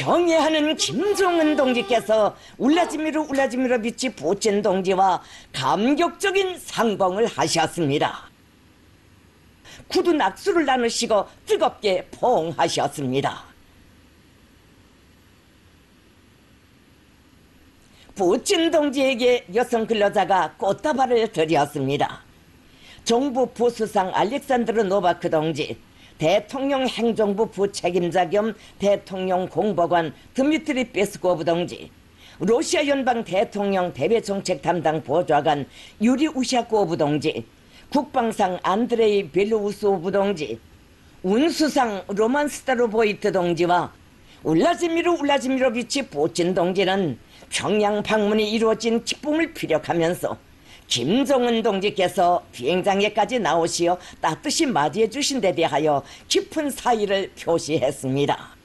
경애하는 김정은 동지께서 울라지미르 울라지미로비치 뿌찐 동지와 감격적인 상봉을 하셨습니다. 굳은 악수를 나누시고 뜨겁게 포옹하셨습니다. 뿌찐 동지에게 여성 근로자가 꽃다발을 드렸습니다. 정부 부수상 알렉산드르 노바크 동지, 대통령 행정부 부책임자 겸 대통령 공보관 드미트리 페스코브 동지, 러시아 연방 대통령 대외정책 담당 보좌관 유리 우샤코브 동지, 국방상 안드레이 벨루우소브 동지, 운수상 로만 스타로보이트 동지와 울라지미르 울라지미로비치 뿌찐 동지는 평양 방문이 이루어진 기쁨을 피력하면서 김정은 동지께서 비행장에까지 나오시어 따뜻이 맞이해 주신 데 대하여 깊은 사의를 표시했습니다.